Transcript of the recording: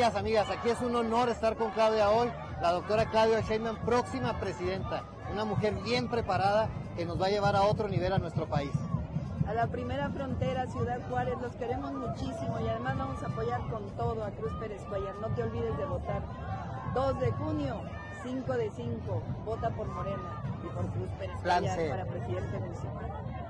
Amigas, amigas, aquí es un honor estar con Claudia hoy, la doctora Claudia Sheinbaum, próxima presidenta, una mujer bien preparada que nos va a llevar a otro nivel a nuestro país. A la primera frontera, Ciudad Juárez, los queremos muchísimo y además vamos a apoyar con todo a Cruz Pérez Cuellar. No te olvides de votar. 2 de junio, 5 de 5, vota por Morena y por Cruz Pérez Cuellar para presidente municipal.